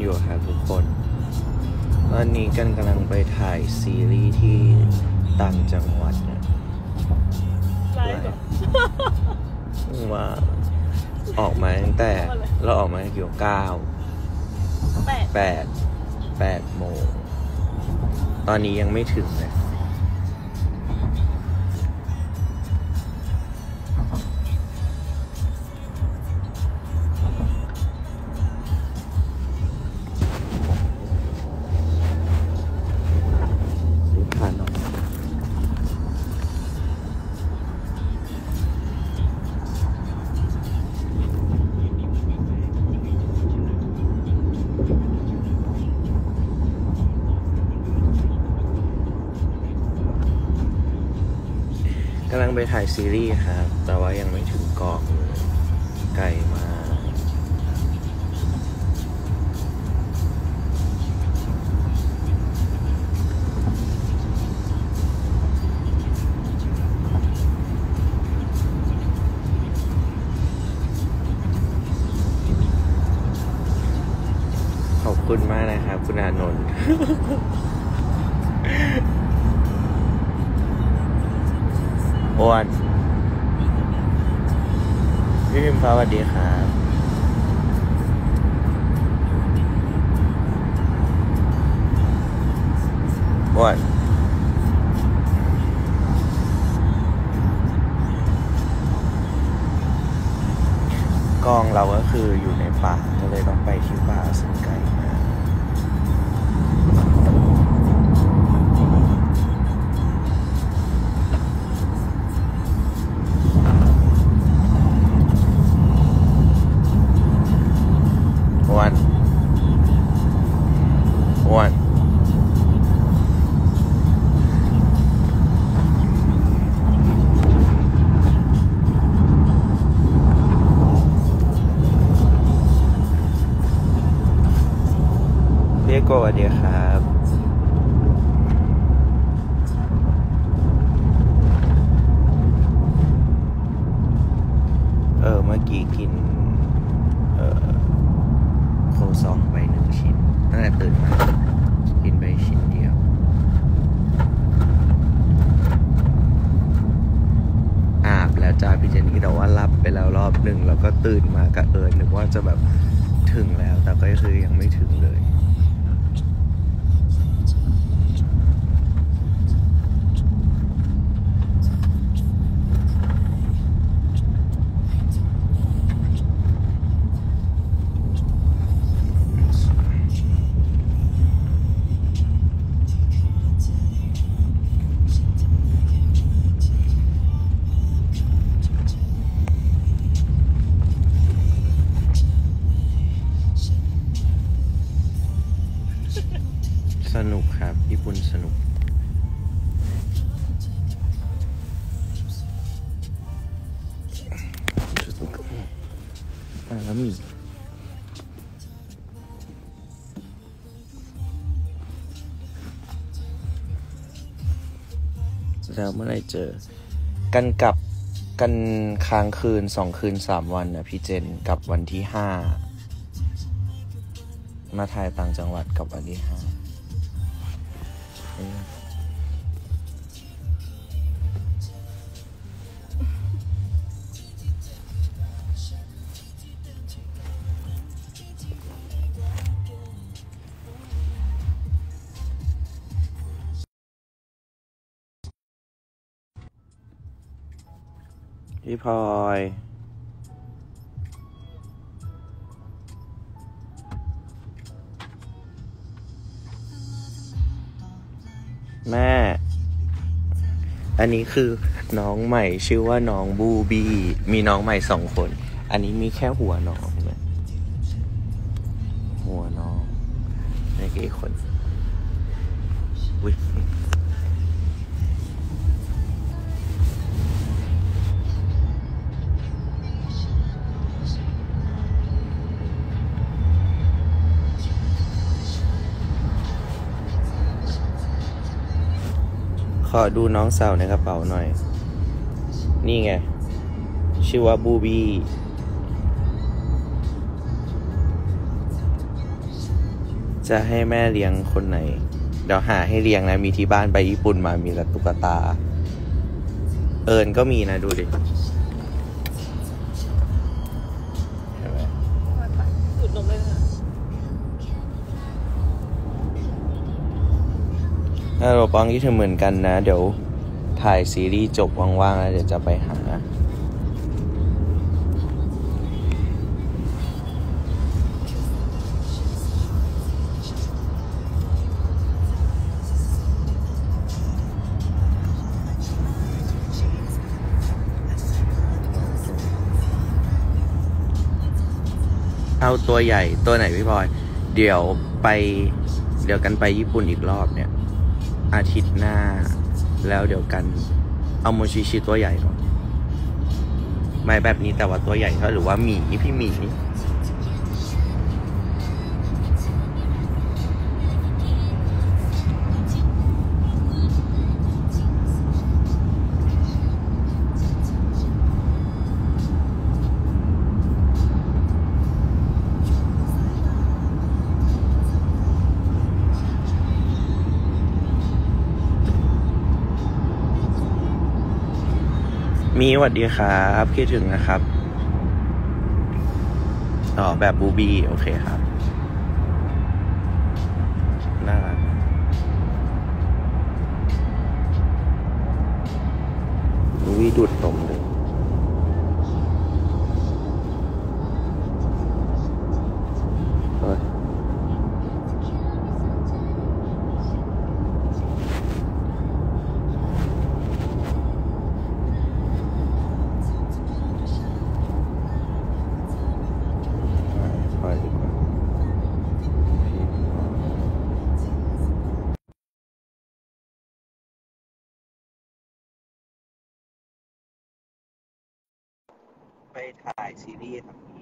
อยู่ครับทุกคนตอนนี้กันกำลังไปถ่ายซีรีส์ที่ต่างจังหวัดเนี่ยไลฟ์เหรอว่าออกมาตั้งแต่เราออกมาเกี่ยวเก้าแปดแปดแปดโมง ตอนนี้ยังไม่ถึงเลย ไปถ่ายซีรีส์ครับ แต่ว่ายังไม่ถึงกองเลยไกลมากขอบคุณมากนะครับ คุณอานนท์ อ้วนพี่พิมฟ้าสวัสดีครับอ้วนกองเราก็คืออยู่ในป่าก็เลยต้องไปที่ป่าซึ่งไกล โกสวัสดีครับเออเมื่อกี้กิน เออโคซองไปหนึ่งชิ้นตั้งแต่ตื่นมากินไปชิ้นเดียว อาบแล้วจ้าพี่เจนนี่แต่ว่ารับไปแล้วรอบหนึ่งแล้วก็ตื่นมากะเอิญนึกว่าจะแบบถึงแล้ว แต่ก็คือยังไม่ถึงเลย อ่าแล้วมีแล้วเมื่อไรเจอ กันกลับกันค้างคืนสองคืนสามวันนะพี่เจนกับวันที่ห้ามาถ่ายต่างจังหวัดกับวันที่ห้า พี่พลอยแม่ อันนี้คือน้องใหม่ชื่อว่าน้องบูบี้ มีน้องใหม่สองคน อันนี้มีแค่หัวน้องเนี่ยหัวน้องนี่กี่คนอุ้ อดูน้องสาวในกระเป๋าหน่อย นี่ไง ชื่อว่าบูบี้จะให้แม่เลี้ยงคนไหน เดี๋ยวหาให้เลี้ยงนะ มีที่บ้านไปญี่ปุ่นมามีแต่ตุ๊กตา เอิญก็มีนะดูดิ ถ้าเราปองที่เธอเหมือนกันนะ เดี๋ยวถ่ายซีรีส์จบว่างๆแล้วเดี๋ยวจะไปหา เอาตัวใหญ่ตัวไหนพี่พลอย เดี๋ยวไป เดี๋ยวกันไปญี่ปุ่นอีกรอบเนี่ย อาทิตย์หน้า แล้วเดี๋ยวกัน เอาโมชิชิตัวใหญ่ก่อนไม่แบบนี้แต่ว่าตัวใหญ่เขาหรือว่าหมีพี่หมี มีสวัสดีครับคิดถึงนะครับอ๋อแบบบูบี้โอเคครับน่ารักบูบี้ดูดนมเลย ไปถ่ายซีรีส์ครับ